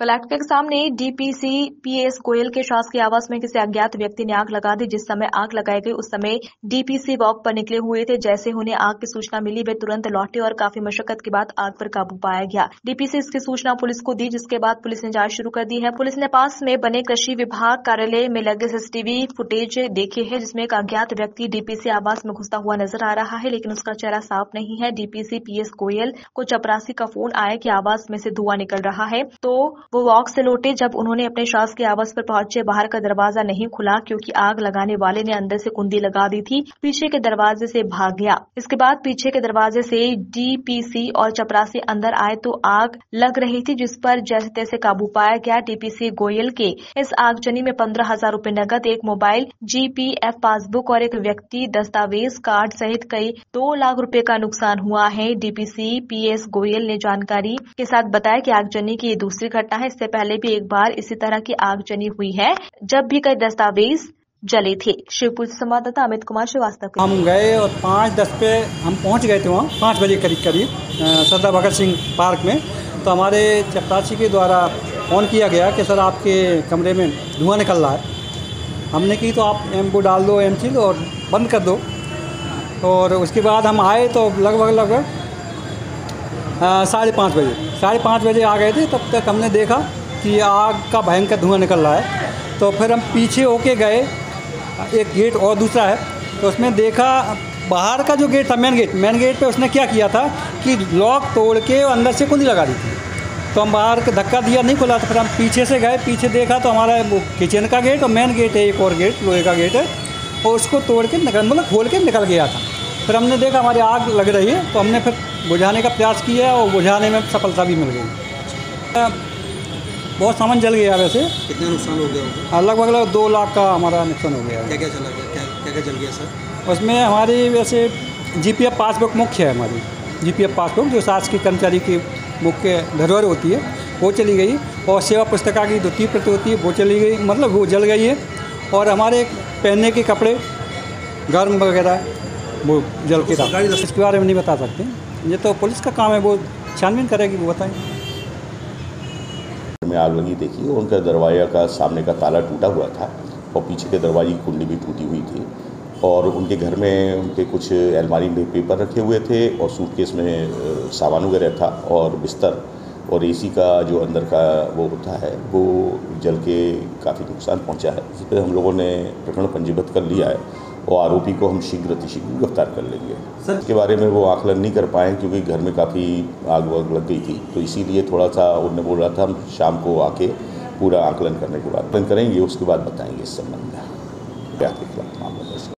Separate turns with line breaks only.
Collector के सामने DPC PS Goyal के शासकीय आवास में किसी अज्ञात व्यक्ति ने आग लगा दी, जिस समय आग लगाई गई, उस समय डीपीसी वॉक पर निकले हुए थे। जैसे उन्हें आग की सूचना मिली, वे तुरंत लौटे और काफ़ी मशक्कत के बाद आग पर काबू पाया गया। डीपीसी इसकी सूचना पुलिस को दी, जिसके बाद पुलिस ने जाँच शुरू कर दी है। पुलिस ने पास में बने कृषि विभाग कार्यालय में लगे सीसीटीवी फुटेज देखे है, जिसमें एक अज्ञात व्यक्ति डीपीसी आवास में घुसता हुआ नज़र आ रहा है, लेकिन उसका चेहरा साफ़ नहीं है। डीपीसी पीएस गोयल को चपरासी का फ़ोन आया कि आवास में से धुआँ निकल रहा है। तो वो वॉक से लौटे जब उन्होंने अपने शासकीय आवास पर पहुँचे, बाहर का दरवाज़ा नहीं खुला क्योंकि आग लगाने वाले ने अंदर से कुंडी लगा दी थी, पीछे के दरवाजे से भाग गया। इसके बाद पीछे के दरवाजे से डीपीसी और चपरासी अंदर आए तो आग लग रही थी, जिस पर जैसे तैसे काबू पाया गया डीपीसी गोयल के। इस आगजनी में पंद्रह हज़ार रूपए नकद एक मोबाइल, जीपीएफ पासबुक और एक व्यक्ति दस्तावेज़ कार्ड सहित कई दो लाख रुपए का नुकसान हुआ है। डीपीसी पीएस गोयल ने जानकारी के साथ बताया कि आगजनी की दूसरी घटना है इससे पहले भी एक बार इसी तरह की आगजनी हुई है जब भी कई दस्तावेज़ जले थे। शिवपुर संवाददाता अमित कुमार श्रीवास्तव
हम गए और पाँच दस पे हम पहुँच गए थे वहाँ पाँच बजे करीब करीब सरदार भगत सिंह पार्क में। तो हमारे चपरासी के द्वारा फ़ोन किया गया कि सर आपके कमरे में धुआँ निकल रहा है। हमने की तो आप एम को डाल दो एम सी और बंद कर दो। और उसके बाद हम आए तो लगभग लगभग साढ़े पाँच बजे। साढ़े पाँच बजे आ गए थे, तब तक हमने देखा कि आग का भयंकर धुआँ निकल रहा है। तो फिर हम पीछे होके गए, एक गेट और दूसरा है तो उसमें देखा, बाहर का जो गेट था मेन गेट मेन गेट पे उसने क्या किया था कि लॉक तोड़ के अंदर से कुंडी लगा दी थी। तो हम बाहर का धक्का दिया, नहीं खुला तो फिर हम पीछे से गए, पीछे देखा तो हमारा वो किचन का गेट और मेन गेट है, एक और गेट लोहे का गेट है, और उसको तोड़ के निकल मतलब खोल के निकल गया था। फिर हमने देखा हमारी आग लग रही है तो हमने फिर बुझाने का प्रयास किया और बुझाने में सफलता भी मिल गई। बहुत सामान जल गया वैसे।
कितना नुकसान हो गया
हाँ, लगभग लगभग दो लाख का हमारा नुकसान हो गया
क्या क्या चला गया? क्या क्या क्या जल गया सर?
उसमें हमारी वैसे जीपीएफ पासबुक मुख्य है हमारी। जीपीएफ पासबुक जो शासकीय कर्मचारी की मुख्य धरोहर होती है वो चली गई और सेवा पुस्तिका की द्वितीय प्रति होती है वो चली गई। मतलब वो जल गई है। और हमारे पहनने के कपड़े गर्म वगैरह वो जल के था इसके बारे में नहीं बता सकते। ये तो पुलिस का काम है वो छानबीन करेगी वो बताएँ।
में आग लगी देखी उनका दरवाज़ा का सामने का ताला टूटा हुआ था और पीछे के दरवाजे की कुंडी भी टूटी हुई थी। और उनके घर में उनके कुछ अलमारी में पेपर रखे हुए थे और सूटकेस में सामान वगैरह था और बिस्तर और एसी का जो अंदर का वो होता है वो जल के काफ़ी नुकसान पहुँचा है। इस पर हम लोगों ने प्रकरण पंजीबद्ध कर लिया है और आरोपी को हम शीघ्र अतिशीघ्र गिरफ़्तार कर लेंगे।
सर-
इसके बारे में वो आकलन नहीं कर पाए क्योंकि घर में काफ़ी आग वाग लग गई थी। तो इसीलिए थोड़ा सा उन्होंने बोल रहा था हम शाम को आके पूरा आकलन करने के बाद आकलन करेंगे उसके बाद बताएँगे इस संबंध में। क्या के मामला